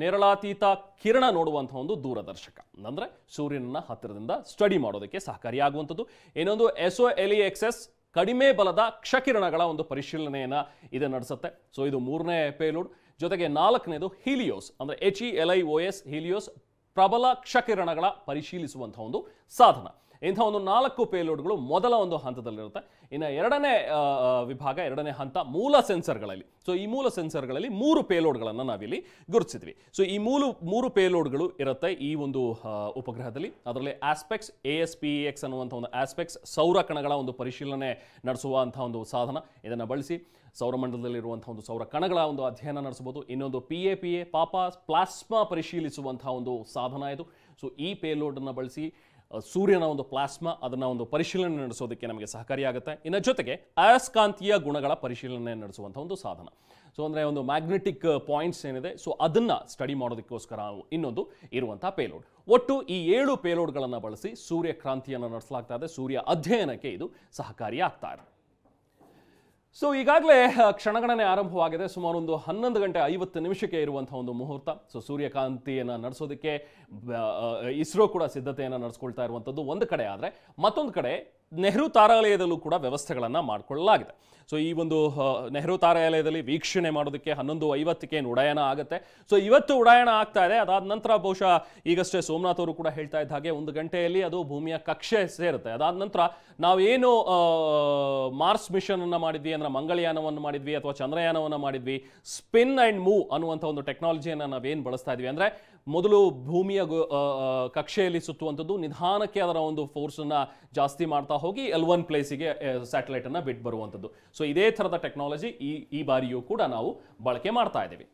ನೇರಳಾತೀತ ಕಿರಣ ನೋಡುವಂಥ ಒಂದು ದೂರದರ್ಶಕ. ಅಂದರೆ ಸೂರ್ಯನನ್ನ ಹತ್ತಿರದಿಂದ ಸ್ಟಡಿ ಮಾಡೋದಕ್ಕೆ ಸಹಕಾರಿಯಾಗುವಂಥದ್ದು. ಇನ್ನೊಂದು S O L E X S ಕಡಿಮೆ ಬಲದ ಕ್ಷಕಿರಣಗಳ ಒಂದು ಪರಿಶೀಲನೆಯನ್ನು ಇದು ನಡೆಸುತ್ತೆ. ಸೊ ಇದು ಮೂರನೇ ಪೇಲೋಡ್ ಜೊತೆಗೆ ನಾಲ್ಕನೇದು ಹೀಲಿಯೋಸ್, ಅಂದರೆ H E L I O S Helios, ಪ್ರಬಲ ಕ್ಷಕಿರಣಗಳ ಪರಿಶೀಲಿಸುವಂಥ ಒಂದು ಸಾಧನ. ಇಂಥ ಒಂದು ನಾಲ್ಕು ಪೇಲೋಡ್ಗಳು ಮೊದಲ ಒಂದು ಹಂತದಲ್ಲಿರುತ್ತೆ. ಇನ್ನು ಎರಡನೇ ವಿಭಾಗ, ಎರಡನೇ ಹಂತ ಮೂಲ ಸೆನ್ಸರ್ಗಳಲ್ಲಿ. ಸೊ ಈ ಮೂಲ ಸೆನ್ಸರ್ಗಳಲ್ಲಿ ಮೂರು ಪೇಲೋಡ್ಗಳನ್ನು ನಾವಿಲ್ಲಿ ಗುರುತಿಸಿದ್ವಿ. ಸೊ ಈ ಮೂರು ಮೂರು ಪೇಲೋಡ್ಗಳು ಇರುತ್ತೆ ಈ ಒಂದು ಉಪಗ್ರಹದಲ್ಲಿ. ಅದರಲ್ಲಿ Aspex A S P X ಅನ್ನುವಂಥ ಒಂದು ಆಸ್ಪೆಕ್ಸ್ ಸೌರ ಕಣಗಳ ಒಂದು ಪರಿಶೀಲನೆ ನಡೆಸುವಂಥ ಒಂದು ಸಾಧನ. ಇದನ್ನು ಬಳಸಿ ಸೌರಮಂಡಲದಲ್ಲಿರುವಂಥ ಒಂದು ಸೌರ ಕಣಗಳ ಒಂದು ಅಧ್ಯಯನ ನಡೆಸಬಹುದು. ಇನ್ನೊಂದು P A P A Papa plasma ಪರಿಶೀಲಿಸುವಂಥ ಒಂದು ಸಾಧನ ಇದು. ಸೊ ಈ ಪೇಲೋಡನ್ನು ಬಳಸಿ ಸೂರ್ಯನ ಒಂದು ಪ್ಲಾಸ್ಮಾ ಅದನ್ನು ಒಂದು ಪರಿಶೀಲನೆ ನಡೆಸೋದಕ್ಕೆ ನಮಗೆ ಸಹಕಾರಿಯಾಗುತ್ತೆ. ಇನ್ನು ಜೊತೆಗೆ ಅಯಸ್ಕಾಂತೀಯ ಗುಣಗಳ ಪರಿಶೀಲನೆ ನಡೆಸುವಂಥ ಒಂದು ಸಾಧನ. ಸೊ ಅಂದರೆ ಒಂದು ಮ್ಯಾಗ್ನೆಟಿಕ್ ಪಾಯಿಂಟ್ಸ್ ಏನಿದೆ ಸೊ ಅದನ್ನು ಸ್ಟಡಿ ಮಾಡೋದಕ್ಕೋಸ್ಕರ ಇನ್ನೊಂದು ಇರುವಂಥ ಪೇಲೋಡ್ ಒಟ್ಟು ಈ ಏಳು ಪೇಲೋಡ್ಗಳನ್ನು ಬಳಸಿ ಸೂರ್ಯ ಕ್ರಾಂತಿಯನ್ನು ನಡೆಸಲಾಗ್ತಾ ಇದೆ. ಸೂರ್ಯ ಅಧ್ಯಯನಕ್ಕೆ ಇದು ಸಹಕಾರಿಯಾಗ್ತಾ ಇದೆ. ಸೊ ಈಗಾಗಲೇ ಕ್ಷಣಗಣನೆ ಆರಂಭವಾಗಿದೆ. ಸುಮಾರು ಒಂದು ಹನ್ನೊಂದು ಗಂಟೆ ಐವತ್ತು ನಿಮಿಷಕ್ಕೆ ಇರುವಂತಹ ಒಂದು ಮುಹೂರ್ತ. ಸೊ ಸೂರ್ಯಕಾಂತಿಯನ್ನು ನಡೆಸೋದಕ್ಕೆ ಇಸ್ರೋ ಕೂಡ ಸಿದ್ಧತೆಯನ್ನು ನಡೆಸ್ಕೊಳ್ತಾ ಇರುವಂಥದ್ದು ಒಂದು ಕಡೆ. ಆದರೆ ಮತ್ತೊಂದು ಕಡೆ ನೆಹರು ತಾರಾಲಯದಲ್ಲೂ ಕೂಡ ವ್ಯವಸ್ಥೆಗಳನ್ನು ಮಾಡಿಕೊಳ್ಳಲಾಗಿದೆ. ಸೊ ಈ ಒಂದು ನೆಹರು ತಾರಾಲಯದಲ್ಲಿ ವೀಕ್ಷಣೆ ಮಾಡೋದಕ್ಕೆ ಹನ್ನೊಂದು ಐವತ್ತಕ್ಕೆ ಏನು ಉಡಾಯನ ಆಗುತ್ತೆ. ಸೊ ಇವತ್ತು ಉಡಾಯಣ ಆಗ್ತಾ ಇದೆ. ಅದಾದ ನಂತರ ಬಹುಶಃ ಈಗಷ್ಟೇ ಸೋಮನಾಥ್ ಅವರು ಕೂಡ ಹೇಳ್ತಾ ಇದ್ದ ಹಾಗೆ ಒಂದು ಗಂಟೆಯಲ್ಲಿ ಅದು ಭೂಮಿಯ ಕಕ್ಷೆ ಸೇರುತ್ತೆ. ಅದಾದ ನಂತರ ನಾವೇನು ಮಾರ್ಸ್ ಮಿಷನ್ ಅನ್ನು ಮಾಡಿದ್ವಿ, ಅಂದ್ರೆ ಮಂಗಳಯಾನವನ್ನು ಮಾಡಿದ್ವಿ, ಅಥವಾ ಚಂದ್ರಯಾನವನ್ನು ಮಾಡಿದ್ವಿ, ಸ್ಪಿನ್ ಅಂಡ್ ಮೂವ್ ಅನ್ನುವಂಥ ಒಂದು ಟೆಕ್ನಾಲಜಿಯನ್ನು ನಾವೇನು ಬಳಸ್ತಾ ಇದ್ವಿ ಅಂದ್ರೆ ಮೊದಲು ಭೂಮಿಯ ಕಕ್ಷೆಯಲ್ಲಿ ಸುತ್ತುವಂಥದ್ದು ನಿಧಾನಕ್ಕೆ ಅದರ ಒಂದು ಫೋರ್ಸನ್ನು ಜಾಸ್ತಿ ಮಾಡ್ತಾ ಹೋಗಿ ಎಲ್ ಒನ್ ಪ್ಲೇಸಿಗೆ ಸ್ಯಾಟಲೈಟನ್ನು ಬಿಟ್ಟು ಬರುವಂಥದ್ದು. ಸೊ ಇದೇ ಥರದ ಟೆಕ್ನಾಲಜಿ ಈ ಈ ಬಾರಿಯೂ ಕೂಡ ನಾವು ಬಳಕೆ ಮಾಡ್ತಾ ಇದ್ದೀವಿ.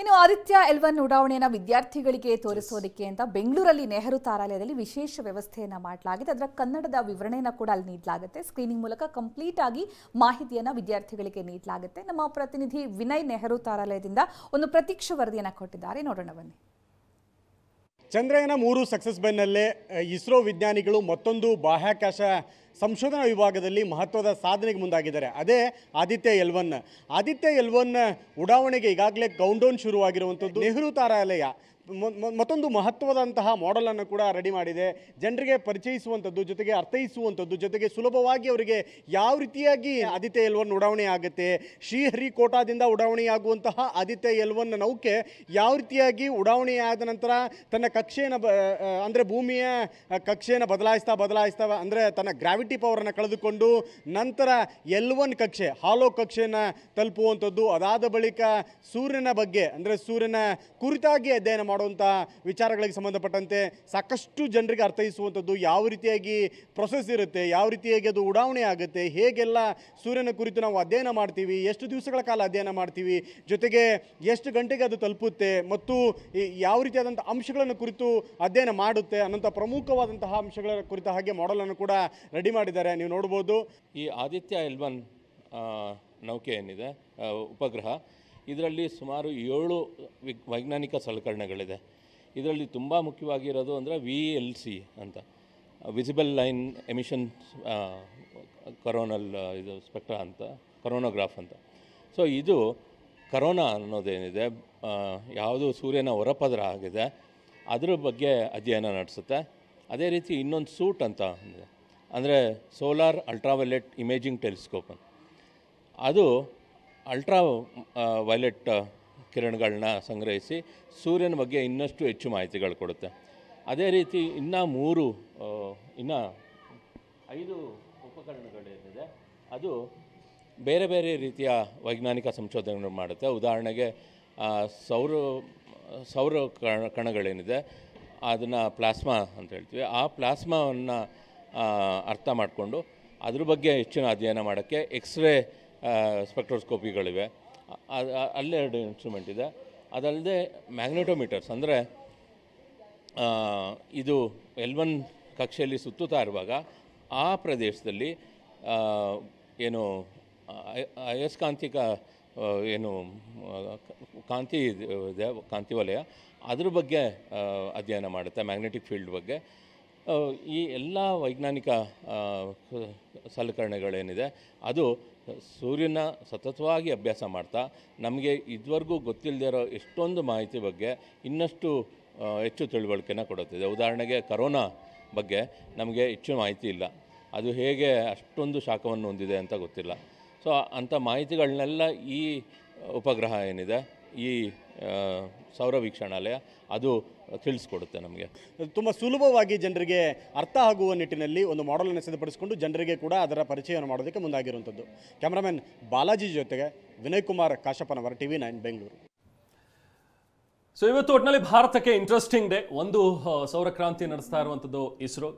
ಇನ್ನು ಆದಿತ್ಯ ಎಲ್ವನ್ ಉಡಾವಣೆಯನ್ನು ವಿದ್ಯಾರ್ಥಿಗಳಿಗೆ ತೋರಿಸೋದಕ್ಕೆ ಅಂತ ಬೆಂಗಳೂರಲ್ಲಿ ನೆಹರು ತಾರಾಲಯದಲ್ಲಿ ವಿಶೇಷ ವ್ಯವಸ್ಥೆಯನ್ನು ಮಾಡಲಾಗಿದೆ. ಅದರ ಕನ್ನಡದ ವಿವರಣೆಯನ್ನು ಕೂಡ ಅಲ್ಲಿ ನೀಡಲಾಗುತ್ತೆ. ಸ್ಕ್ರೀನಿಂಗ್ ಮೂಲಕ ಕಂಪ್ಲೀಟ್ ಆಗಿ ಮಾಹಿತಿಯನ್ನು ವಿದ್ಯಾರ್ಥಿಗಳಿಗೆ ನೀಡಲಾಗುತ್ತೆ. ನಮ್ಮ ಪ್ರತಿನಿಧಿ ವಿನಯ್ ನೆಹರು ತಾರಾಲಯದಿಂದ ಒಂದು ಪ್ರತೀಕ್ಷಾ ವರದಿಯನ್ನು ಕೊಟ್ಟಿದ್ದಾರೆ. ನೋಡೋಣ ಬನ್ನಿ. ಚಂದ್ರಯಾನ ಮೂರು ಸಕ್ಸಸ್ ಬೆನ್ನಲ್ಲೇ ಇಸ್ರೋ ವಿಜ್ಞಾನಿಗಳು ಮತ್ತೊಂದು ಬಾಹ್ಯಾಕಾಶ ಸಂಶೋಧನಾ ವಿಭಾಗದಲ್ಲಿ ಮಹತ್ವದ ಸಾಧನೆಗೆ ಮುಂದಾಗಿದ್ದಾರೆ. ಅದೇ ಆದಿತ್ಯ ಎಲ್ವನ್ ಆದಿತ್ಯ ಎಲ್ವನ್ ಉಡಾವಣೆಗೆ ಈಗಾಗಲೇ ಕೌಂಟೌನ್ ಶುರುವಾಗಿರುವಂಥದ್ದು ನೆಹರು ತಾರಾಲಯ. ಮತ್ತೊಂದು ಮಹತ್ವದಂತಹ ಮಾಡೆಲನ್ನು ಕೂಡ ರೆಡಿ ಮಾಡಿದೆ. ಜನರಿಗೆ ಪರಿಚಯಿಸುವಂಥದ್ದು, ಜೊತೆಗೆ ಅರ್ಥೈಸುವಂಥದ್ದು, ಜೊತೆಗೆ ಸುಲಭವಾಗಿ ಅವರಿಗೆ ಯಾವ ರೀತಿಯಾಗಿ ಆದಿತ್ಯ ಎಲ್ವನ್ ಉಡಾವಣೆ ಆಗುತ್ತೆ ಶ್ರೀಹರಿಕೋಟಾದಿಂದ ಉಡಾವಣೆಯಾಗುವಂತಹ ಆದಿತ್ಯ ಎಲ್ವನ್ ನೌಕೆ ಯಾವ ರೀತಿಯಾಗಿ ಉಡಾವಣೆಯಾದ ನಂತರ ತನ್ನ ಕಕ್ಷೆಯನ್ನು ಬ ಅಂದರೆ ಭೂಮಿಯ ಕಕ್ಷೆಯನ್ನು ಬದಲಾಯಿಸ್ತಾ ಬದಲಾಯಿಸ್ತಾ ಅಂದರೆ ತನ್ನ ಗ್ರಾವಿಟಿ ಪವರನ್ನು ಕಳೆದುಕೊಂಡು ನಂತರ ಎಲ್ ಒನ್ ಕಕ್ಷೆ ಹಾಲೋ ಕಕ್ಷೆಯನ್ನು ತಲುಪುವಂಥದ್ದು. ಅದಾದ ಬಳಿಕ ಸೂರ್ಯನ ಬಗ್ಗೆ, ಅಂದರೆ ಸೂರ್ಯನ ಕುರಿತಾಗಿ ಅಧ್ಯಯನ ಮಾಡುವಂಥ ವಿಚಾರಗಳಿಗೆ ಸಂಬಂಧಪಟ್ಟಂತೆ ಸಾಕಷ್ಟು ಜನರಿಗೆ ಅರ್ಥೈಸುವಂಥದ್ದು ಯಾವ ರೀತಿಯಾಗಿ ಪ್ರೊಸೆಸ್ ಇರುತ್ತೆ, ಯಾವ ರೀತಿಯಾಗಿ ಅದು ಉಡಾವಣೆ ಆಗುತ್ತೆ, ಹೇಗೆಲ್ಲ ಸೂರ್ಯನ ಕುರಿತು ನಾವು ಅಧ್ಯಯನ ಮಾಡ್ತೀವಿ, ಎಷ್ಟು ದಿವಸಗಳ ಕಾಲ ಅಧ್ಯಯನ ಮಾಡ್ತೀವಿ, ಜೊತೆಗೆ ಎಷ್ಟು ಗಂಟೆಗೆ ಅದು ತಲುಪುತ್ತೆ ಮತ್ತು ಯಾವ ರೀತಿಯಾದಂಥ ಅಂಶಗಳನ್ನು ಕುರಿತು ಅಧ್ಯಯನ ಮಾಡುತ್ತೆ ಅನ್ನೋಂಥ ಪ್ರಮುಖವಾದಂತಹ ಅಂಶಗಳ ಕುರಿತ ಹಾಗೆ ಮಾಡೆಲನ್ನು ಕೂಡ ರೆಡಿ ಮಾಡಿದ್ದಾರೆ. ನೀವು ನೋಡ್ಬೋದು. ಈ ಆದಿತ್ಯ ಎಲ್ವನ್ ನೌಕೆ ಏನಿದೆ ಉಪಗ್ರಹ ಇದರಲ್ಲಿ ಸುಮಾರು ಏಳು ವೈಜ್ಞಾನಿಕ ಸಲಕರಣೆಗಳಿದೆ. ಇದರಲ್ಲಿ ತುಂಬ ಮುಖ್ಯವಾಗಿರೋದು ಅಂದರೆ ವಿ ಎಲ್ ಸಿ ಅಂತ. ವಿಸಿಬಲ್ ಲೈನ್ ಎಮಿಷನ್ ಕರೋನಲ್ ಇದು ಸ್ಪೆಕ್ಟ್ರಾ ಅಂತ ಕರೋನೋಗ್ರಾಫ್ ಅಂತ. ಸೊ ಇದು ಕರೋನಾ ಅನ್ನೋದೇನಿದೆ. ಯಾವುದು ಸೂರ್ಯನ ಹೊರಪದರ ಆಗಿದೆ. ಅದ್ರ ಬಗ್ಗೆ ಅಧ್ಯಯನ ನಡೆಸುತ್ತೆ. ಅದೇ ರೀತಿ ಇನ್ನೊಂದು ಸೂಟ್ ಅಂತ ಅಂದರೆ ಸೋಲಾರ್ ಅಲ್ಟ್ರಾವೈಲೆಟ್ ಇಮೇಜಿಂಗ್ ಟೆಲಿಸ್ಕೋಪ್ ಅದು ಅಲ್ಟ್ರಾ ವೈಲೆಟ್ ಕಿರಣಗಳನ್ನ ಸಂಗ್ರಹಿಸಿ ಸೂರ್ಯನ ಬಗ್ಗೆ ಇನ್ನಷ್ಟು ಹೆಚ್ಚು ಮಾಹಿತಿಗಳು ಕೊಡುತ್ತೆ. ಅದೇ ರೀತಿ ಇನ್ನೂ ಮೂರು ಇನ್ನು ಐದು ಉಪಕರಣಗಳೇನಿದೆ ಅದು ಬೇರೆ ಬೇರೆ ರೀತಿಯ ವೈಜ್ಞಾನಿಕ ಸಂಶೋಧನೆಗಳು ಮಾಡುತ್ತೆ. ಉದಾಹರಣೆಗೆ ಸೌರ ಸೌರ ಕಣ, ಕಣಗಳೇನಿದೆ, ಅದನ್ನು ಪ್ಲಾಸ್ಮಾ ಅಂತ ಹೇಳ್ತೀವಿ. ಆ ಪ್ಲಾಸ್ಮಾವನ್ನು ಅರ್ಥ ಮಾಡಿಕೊಂಡು ಅದ್ರ ಬಗ್ಗೆ ಹೆಚ್ಚಿನ ಅಧ್ಯಯನ ಮಾಡೋಕ್ಕೆ ಎಕ್ಸ್ರೇ ಸ್ಪೆಕ್ಟ್ರೋಸ್ಕೋಪಿಗಳಿವೆ. ಅಲ್ಲೆರಡು ಇನ್ಸ್ಟ್ರೂಮೆಂಟ್ ಇದೆ. ಅದಲ್ಲದೆ ಮ್ಯಾಗ್ನೆಟೋಮೀಟರ್ಸ್ ಅಂದರೆ ಇದು ಎಲ್ ಒನ್ ಕಕ್ಷೆಯಲ್ಲಿ ಸುತ್ತುತ್ತಾ ಇರುವಾಗ ಆ ಪ್ರದೇಶದಲ್ಲಿ ಏನು ಅಯ- ಅಯಸ್ಕಾಂತಿಕ ಏನು ಕಾಂತಿ ಇದೆ ಕಾಂತಿ ವಲಯ, ಅದ್ರ ಬಗ್ಗೆ ಅಧ್ಯಯನ ಮಾಡುತ್ತೆ ಮ್ಯಾಗ್ನೆಟಿಕ್ ಫೀಲ್ಡ್ ಬಗ್ಗೆ. ಈ ಎಲ್ಲ ವೈಜ್ಞಾನಿಕ ಸಲಕರಣೆಗಳೇನಿದೆ, ಅದು ಸೂರ್ಯನ ಸತತವಾಗಿ ಅಭ್ಯಾಸ ಮಾಡ್ತಾ, ನಮಗೆ ಇದುವರೆಗೂ ಗೊತ್ತಿಲ್ಲದೆ ಇರೋ ಎಷ್ಟೊಂದು ಮಾಹಿತಿ ಬಗ್ಗೆ ಇನ್ನಷ್ಟು ಹೆಚ್ಚು ತಿಳುವಳಿಕೆನ ಕೊಡುತ್ತಿದೆ. ಉದಾಹರಣೆಗೆ ಕರೋನಾ ಬಗ್ಗೆ ನಮಗೆ ಹೆಚ್ಚು ಮಾಹಿತಿ ಇಲ್ಲ. ಅದು ಹೇಗೆ ಅಷ್ಟೊಂದು ಶಾಖವನ್ನು ಹೊಂದಿದೆ ಅಂತ ಗೊತ್ತಿಲ್ಲ. ಸೊ, ಅಂಥ ಮಾಹಿತಿಗಳನ್ನೆಲ್ಲ ಈ ಉಪಗ್ರಹ ಏನಿದೆ, ಈ ಸೌರ ವೀಕ್ಷಣಾಲಯ, ಅದು ತಿಳಿಸ್ಕೊಡುತ್ತೆ ನಮಗೆ. ತುಂಬ ಸುಲಭವಾಗಿ ಜನರಿಗೆ ಅರ್ಥ ಆಗುವ ನಿಟ್ಟಿನಲ್ಲಿ ಒಂದು ಮಾಡಲನ್ನು ಸಿದ್ಧಪಡಿಸಿಕೊಂಡು ಜನರಿಗೆ ಕೂಡ ಅದರ ಪರಿಚಯವನ್ನು ಮಾಡೋದಕ್ಕೆ ಮುಂದಾಗಿರುವಂಥದ್ದು. ಕ್ಯಾಮ್ರಾಮನ್ ಬಾಲಾಜಿ ಜೊತೆಗೆ Vinay Kumar Kashappanavar T V nine Bengaluru. So ಇವತ್ತು ಒಟ್ಟಿನಲ್ಲಿ ಭಾರತಕ್ಕೆ ಇಂಟ್ರೆಸ್ಟಿಂಗ್ ಡೇ ಒಂದು ಸೌರಕ್ರಾಂತಿ ಸೌರ ಕ್ರಾಂತಿ ನಡೆಸ್ತಾ ಇರುವಂಥದ್ದು ಇಸ್ರೋ.